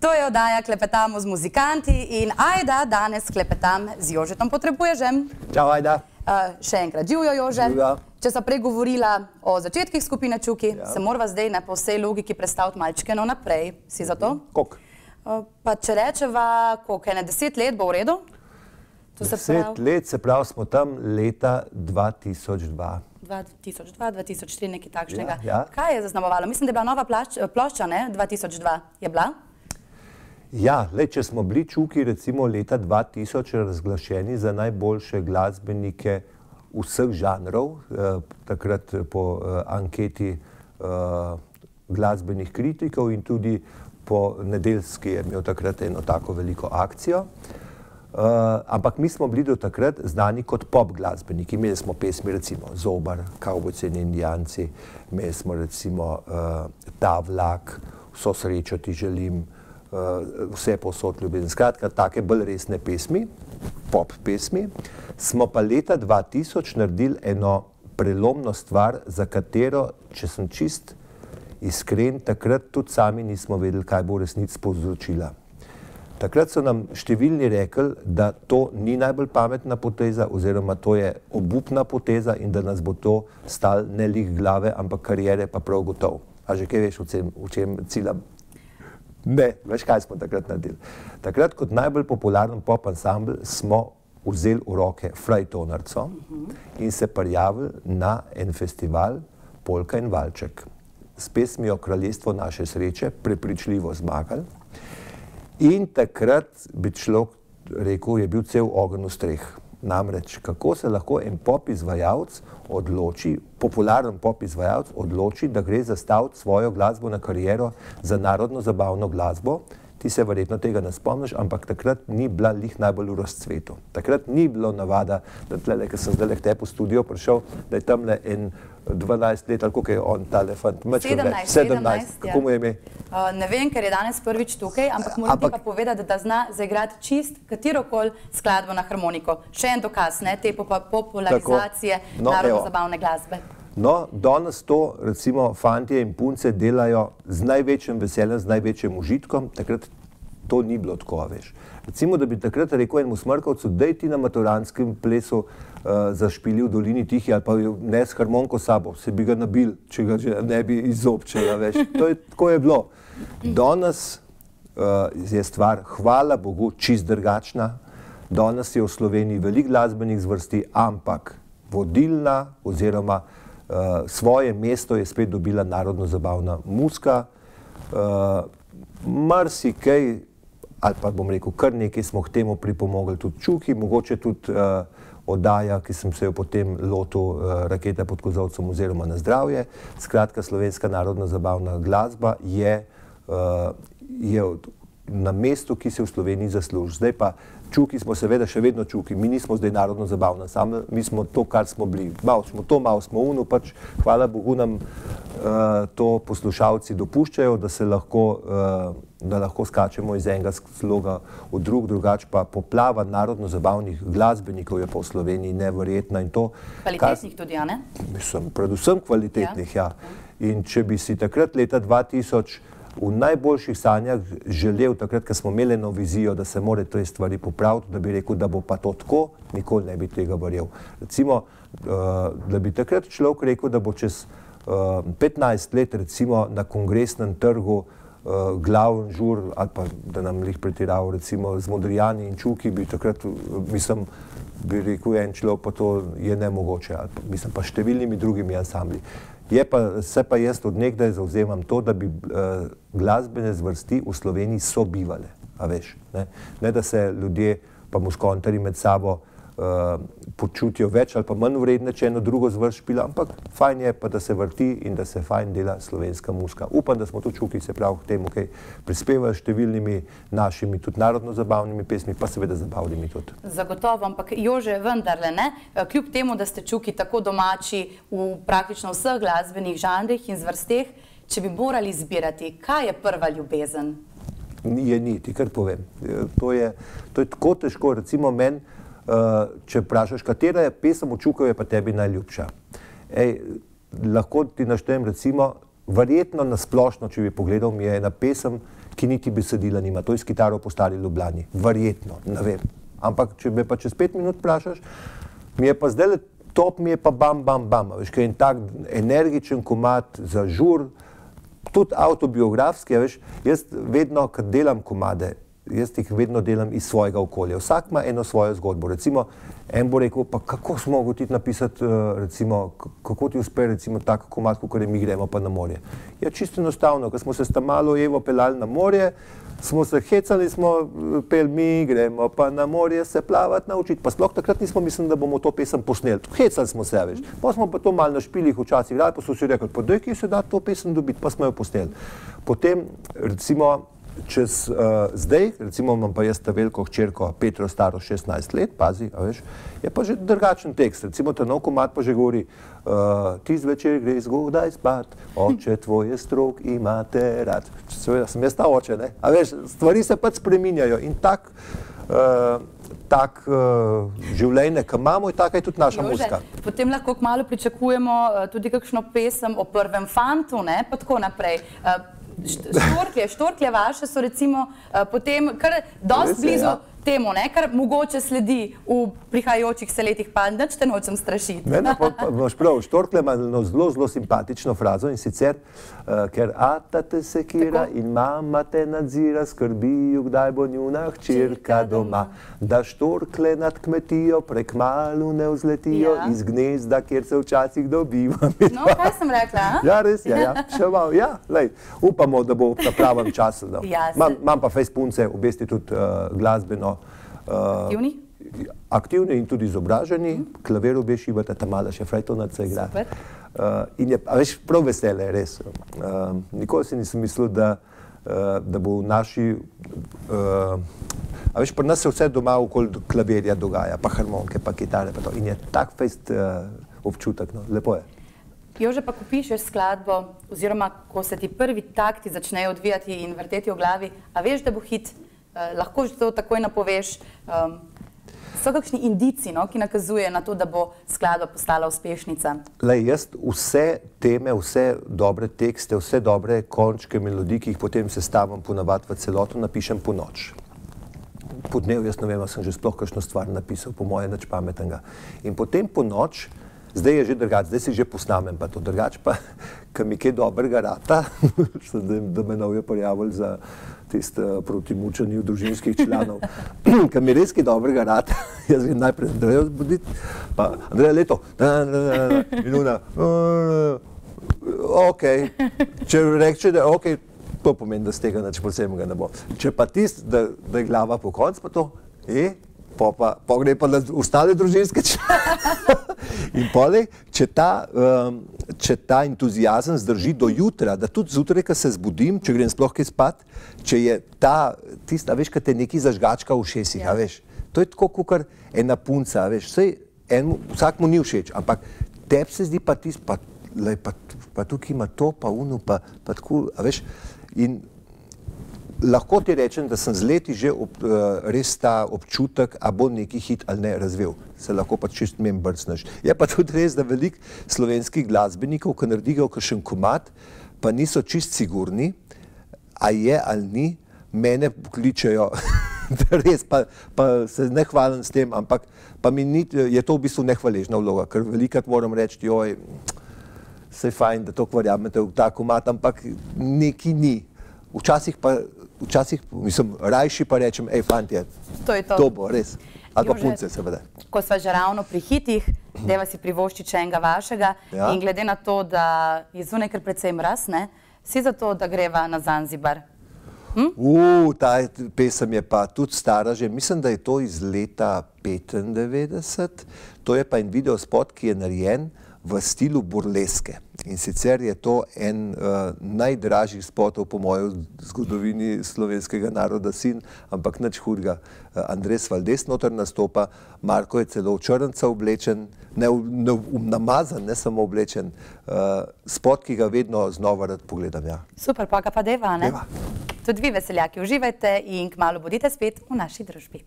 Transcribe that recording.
To je oddaja Klepetamo z muzikanti in Ajda danes klepetam z Jožetom Potrebuježem. Čau, Ajda. Uh, še enkrat, živijo Jože. Živjo. Če sem prej govorila o začetkih skupine Čuki, ja. se morava zdaj ne po vsej logiki predstaviti malčke no naprej. Si za to? Kok? Uh, pa če rečeva, koliko je ne deset let, bo v redu? To se Deset pravi let, se pravi, smo tam leta 2002. 2002, 2003, nekaj takšnega. Ja, ja. Kaj je zaznamovalo? Mislim, da je bila nova plašč, plošča, ne? 2002 je bila? Ja, le, če smo bili čuki recimo leta 2000 razglašeni za najboljše glasbenike vseh žanrov, eh, takrat po eh, anketi eh, glasbenih kritikov in tudi po nedeljski je imel takrat eno tako veliko akcijo. Uh, ampak mi smo bili do takrat znani kot pop glasbeniki. Imeli smo pesmi, recimo Zobar, Kavbojci in Indijanci, imeli smo recimo uh, Ta vlak, Vso srečo ti želim, uh, Vse posod ljubezen. Skratka, take bolj resne pesmi, pop pesmi. Smo pa leta 2000 naredili eno prelomno stvar, za katero, če sem čist iskren, takrat tudi sami nismo vedeli, kaj bo resnic povzročila. Takrat so nam številni rekli, da to ni najbolj pametna poteza, oziroma to je obupna poteza in da nas bo to stal ne lih glave, ampak karijere pa prav gotov. A že kaj veš, v čem, čem ciljam? Ne, veš, kaj smo takrat naredili. Takrat kot najbolj popularen pop ansambl smo vzeli v roke Frajtonarco in se prijavili na en festival Polka in Valček. S pesmijo Kraljestvo naše sreče prepričljivo zmagali. In takrat bi človek rekel, je bil cel ogenj v streh. Namreč, kako se lahko en pop izvajalec odloči, popularen pop izvajalec odloči, da gre zastaviti svojo glasbo na kariero za narodno zabavno glasbo, ti se verjetno tega ne spomniš, ampak takrat ni bila lih najbolj v razcvetu. Takrat ni bilo navada, da tle, ker sem zdaj k tebi v studio prišel, da je tam le en 12 let, ali koliko je on, ta elefant, 17, 17, kako ja. mu je ime? Uh, ne vem, ker je danes prvič tukaj, ampak moram Ampak- pa povedati, da zna zaigrati čist katerokoli skladbo na harmoniko. Še en dokaz ne, te popularizacije. No, narodno evo. zabavne glasbe. No, danes to, recimo, fantje in punce delajo z največjim veseljem, z največjim užitkom, takrat to ni bilo tako, a veš. Recimo, da bi takrat rekel enemu smrkovcu, da ti na maturanskem plesu uh, zašpili v dolini Tihi ali pa harmoniko s sabo, se bi ga nabil, če ga že ne bi izobčila, veš. To je, tako je bilo. Danes uh, je stvar, hvala Bogu, čist drugačna. Danes je v Sloveniji veliko glasbenih zvrsti, ampak vodilna oziroma uh, svoje mesto je spet dobila narodno zabavna muska. Uh, Marsikaj, ali pa bom rekel, kar nekaj smo k temu pripomogli tudi čuki, mogoče tudi uh, oddaja, ki sem se jo potem lotil, uh, raketa pod kozovcem oziroma na zdravje. Skratka, slovenska narodna zabavna glasba je, uh, je na mestu, ki se v Sloveniji zasluži. Zdaj pa čuki smo seveda še vedno čuki, mi nismo zdaj narodno zabavna, samo mi smo to, kar smo bili. Malo smo to, malo smo uno, pač hvala Bogu nam uh, to poslušalci dopuščajo, da se lahko, uh, da lahko skačemo iz enega sloga v drug, drugače pa poplava narodno zabavnih glasbenikov je pa v Sloveniji neverjetna in to, Kvalitetnih tudi, a ne? mislim, predvsem kvalitetnih. Ja. In če bi si takrat leta 2000 v najboljših sanjah želel, takrat, ko smo imeli eno vizijo, da se more te stvari popraviti, da bi rekel, da bo pa to tako, nikoli ne bi tega verjel. Recimo, uh, da bi takrat človek rekel, da bo čez uh, 15 let recimo na kongresnem trgu uh, glaven žur ali pa da nam jih pretiraval recimo z Modrijani in Čuki, bi takrat, uh, mislim, bi rekel en človek, pa to je nemogoče, ali pa, mislim pa številnimi drugimi ansambli. Je pa, se pa jaz od nekdaj zauzemam to, da bi uh, glasbene zvrsti v Sloveniji sobivale, a veš, ne? ne da se ljudje pa muskontari med sabo uh, počutijo več ali pa manj vredne, če eno drugo zvrst špila, ampak fajn je pa, da se vrti in da se fajn dela slovenska muska. Upam, da smo tu čuki se prav k temu, kaj prispevali s številnimi našimi tudi narodno zabavnimi pesmi, pa seveda zabavnimi tudi. Zagotovo, ampak Jože, vendarle ne, Eh, kljub temu, da ste čuki tako domači v praktično vseh glasbenih žanrih in zvrsteh, če bi morali izbirati, kaj je prva ljubezen? Je ni, ti kar povem. Eh, To je, to je tako težko, recimo meni, če vprašaš, katera je pesem Očukov je pa tebi najljubša. Ej, lahko ti naštejem recimo, verjetno na splošno, če bi pogledal, mi je ena pesem, ki niti besedila nima, to je s kitaro po stari Ljubljani. Verjetno, ne vem. Ampak, če me pa čez pet minut vprašaš, mi je pa zdaj top, mi je pa bam, bam, bam. Veš, kaj je en tak energičen komat za žur, tudi autobiografski, veš, jaz vedno, kad delam komade, jaz jih vedno delam iz svojega okolja. Vsak ima eno svojo zgodbo. Recimo, en bo rekel, pa kako smo mogli ti napisati, recimo, kako ti uspe, recimo, tak komad, kot mi gremo pa na morje. Je ja, čisto enostavno, ko smo se sta malo Evo pelali na morje, smo se hecali, smo pel mi gremo pa na morje se plavati naučiti. Pa sploh takrat nismo mislili, da bomo to pesem posneli. Hecali smo se, veš. Pa smo pa to malo na špilih včasih igrali, pa so si rekli, pa daj, ki se da to pesem dobiti, pa smo jo posneli. Potem, recimo, čez uh, zdaj, recimo imam pa jaz ta veliko hčerko, Petro, staro 16 let, pazi, veš, je pa že drugačen tekst. Recimo ta nov komat pa že govori, uh, ti zvečer gre zgodaj spat, oče tvoje strok imate rad. Seveda sem jaz ta oče, ne? A veš, stvari se pač spreminjajo in tak, uh, tak uh, življenje, ki imamo, je taka je tudi naša muzika. Potem lahko kmalo pričakujemo uh, tudi kakšno pesem o prvem fantu, ne, pa tako naprej. Uh, štorklje, štorklje vaše so recimo uh, potem kar dosti blizu ja. temu, ne, kar mogoče sledi v prihajajočih se letih, pa nič te nočem strašiti. Ne, pa, pa, imaš prav, štorklje ima no, zelo, zelo simpatično frazo in sicer, uh, ker ata te sekira Tako. in mama te nadzira, skrbijo, kdaj bo njuna hčerka doma, da štorklje nad kmetijo prek malu ne vzletijo ja. iz gnezda, kjer se včasih dobiva. No, kaj sem rekla? A? Ja, res je, ja, še malo, ja, lej, upamo, da bo na pravem času. No. Ja, Imam pa fejspunce, obesti tudi uh, glasbeno. Uh, Aktivni? Aktivni in tudi izobraženi, mm. klavir obe šivata, ta mala še frajtona se igra. Uh, in je, a veš, prav vesele, res. Uh, nikoli si nisem mislil, da, uh, da bo v naši, uh, a veš, pri nas se vse doma okoli klavirja dogaja, pa harmonike, pa kitare, pa to. In je tak fest uh, občutek, no, lepo je. Jože, pa ko pišeš skladbo, oziroma ko se ti prvi takti začnejo odvijati in vrteti v glavi, a veš, da bo hit, uh, lahko že to takoj napoveš, um, So kakšni indici, no, ki nakazuje na to, da bo skladba postala uspešnica? Lej, jaz vse teme, vse dobre tekste, vse dobre končke melodij, ki jih potem sestavim ponavadi v celoto, napišem po noč. Po dnevu, jaz ne vem, sem že sploh kakšno stvar napisal, po moje nič pametnega. In potem po noč, zdaj je že drugače, zdaj si že posnamem, pa to drugače, pa kam mi kaj dobrega rata, da me novijo prijavili za tiste eh, proti mučanju družinskih članov, ki mi res kaj dobrega rad, jaz grem najprej Andrejo zbuditi, pa Andreja leto, minuna, ok, če reče, da ok, to pomeni, da z tega nič posebnega ne bo. Če pa tist, da, da je glava po koncu, pa to, e, pa, pa, pa gre pa na ostale družinske člane. In pole, če ta, um, če ta entuzijazem zdrži do jutra, da tudi zjutraj, ko se zbudim, če grem sploh kaj spat, če je ta, tista, veš, kad te neki zažgačka v šesih, ja. veš, to je tako, kot ena punca, veš, sej, en, vsak mu ni všeč, ampak tebi se zdi pa tisto, pa, pa, pa tukaj ima to, pa uno, pa, pa tako, veš, in lahko ti rečem, da sem z leti že ob, uh, res ta občutek, a bo neki hit ali ne razvil. Se lahko pa čist mem brcneš. Je pa tudi res, da velik slovenskih glasbenikov, ki naredijo kakšen komat, pa niso čist sigurni, a je ali ni, mene pokličejo, da res, pa, pa se ne hvalim s tem, ampak pa mi ni, je to v bistvu nehvaležna vloga, ker velikrat moram reči, joj, se je fajn, da to verjamete v ta komat, ampak neki ni. Včasih pa včasih, mislim, rajši pa rečem, hej, fanti, to to. To bo res. Ali pa punce, seveda. Ko smo že ravno pri hitih, deva si privošči če enega vašega ja. in glede na to, da je zunaj kar precej mraz, ne, si za to, da greva na Zanzibar. Hm? Uh, ta pesem je pa tudi stara že, mislim, da je to iz leta 95, to je pa en video spot, ki je narejen v stilu burleske. In sicer je to en uh, najdražjih spotov, po mojem, zgodovini slovenskega naroda, sin, ampak nič hudega. Uh, Andres Valdes noter nastopa, Marko je celo v črnca oblečen, ne, ne um, namazan, ne samo oblečen. Uh, spot, ki ga vedno znova rad pogledam. Ja. Super, pa ga pa deva, ne? Deva. Tudi vi veseljaki uživajte in kmalo bodite spet v naši družbi.